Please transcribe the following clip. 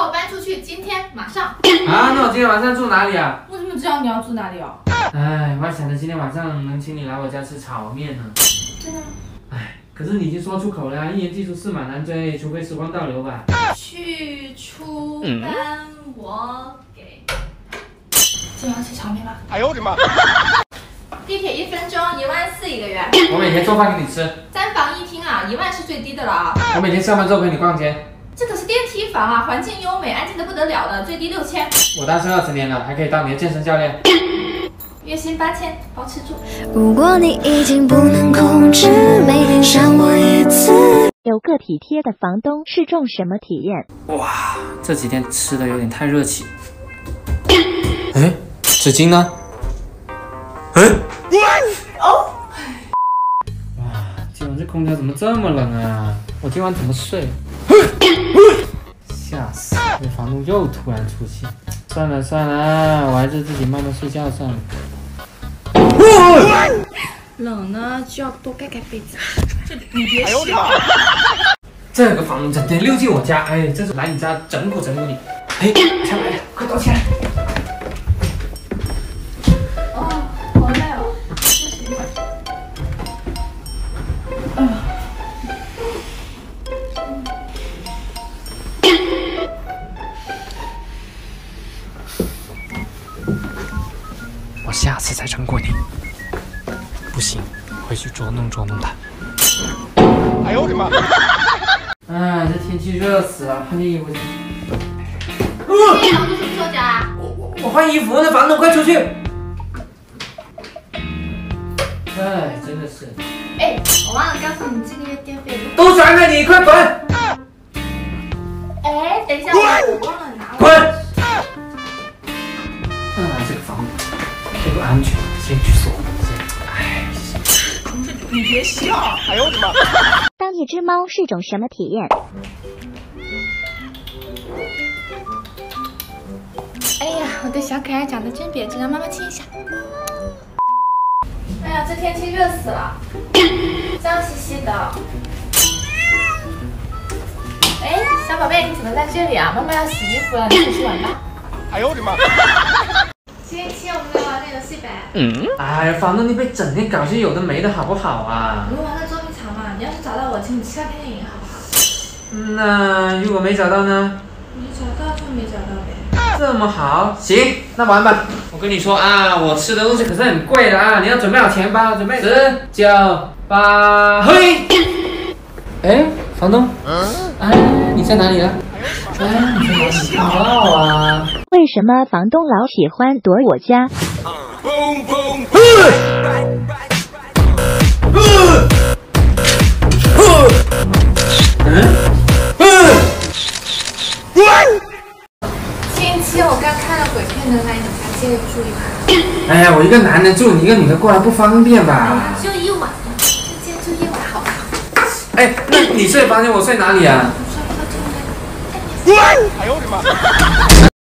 后搬出去，今天马上。啊，那我今天晚上住哪里啊？我怎么知道你要住哪里哦？哎，我还想着今天晚上能请你来我家吃炒面呢。真的吗？哎，可是你已经说出口了呀，一言既出驷马难追，除非时光倒流吧。去出班我给。今晚要吃炒面吧？哎呦我的妈！地铁一分钟一万四一个月，我每天做饭给你吃，三房一厅啊，一万是最低的了啊。我每天下班之后陪你逛街。房啊，环境优美，安静的不得了的，最低六千，我单身二十年了，还可以当你的健身教练。月薪八千，包吃住。如果你已经不能控制，每天想我一次。有个体贴的房东是种什么体验？哇，这几天吃的有点太热气。哎，纸巾呢？哎，哦！哇，今晚这空调怎么这么冷啊？我今晚怎么睡？又突然出现。算了算了，我还是自己慢慢睡觉算了。冷呢就要多盖盖被子。哎呦我的妈！这个房东整天溜进我家，哎，这是来你家整蛊整蛊你。哎，下来了，快躲起来！我下次再整过你。不行，回去捉弄捉弄他。哎呦我的妈！哎，这天气热死了，换件衣服去。今天房东什么时候交啊？我换衣服，那房东快出去！哎，真的是，哎，我忘了告诉你，这个月电费不。都转给你，快滚！哎，等一下，我忘了拿。滚！安全，先去锁。哎，你别笑！哎呦我的妈！当一只猫是种什么体验？哎呀，我的小可爱长得真别致，让妈妈亲一下。哎呀，这天气热死了，脏兮兮的。哎，小宝贝，你怎么在这里啊？妈妈要洗衣服了，你出去玩吧。哎呦我的妈！哎，房东你别整天搞些有的没的好不好啊？我们玩个捉迷藏嘛，你要是找到我，请你吃个电影好不好？那如果没找到呢？没找到就没找到呗。这么好，行，那玩吧。我跟你说啊，我吃的东西可是很贵的啊，你要准备好钱包，准备十九八，嘿。哎，房东，哎，你在哪里啊？哎，你在哪里？看不到啊。为什么房东老喜欢躲我家？星期七我刚看了鬼片的那一种，还借住一晚。哎呀，我一个男的住，你一个女的过来不方便吧？就一晚，就借住一晚好不好？哎，那你睡房间，我睡哪里啊？我说客厅呗。哎呦我的妈！